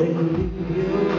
They could be you.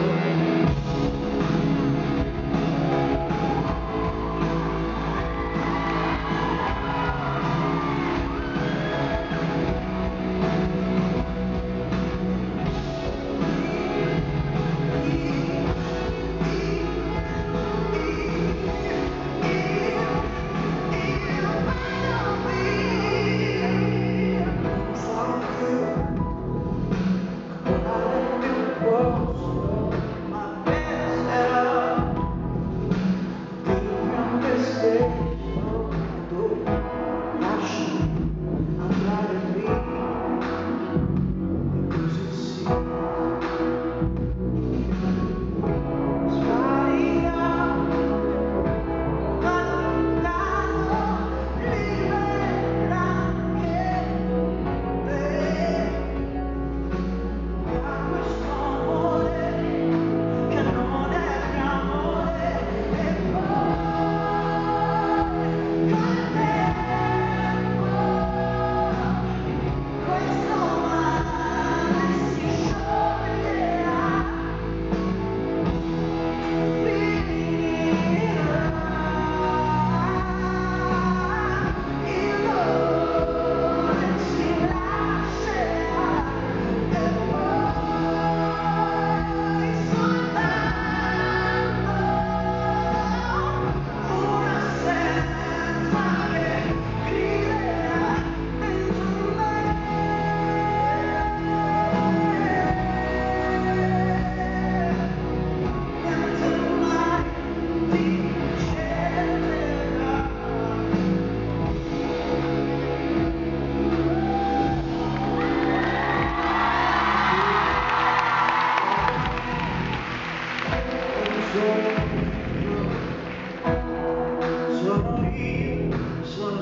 Believe sono stato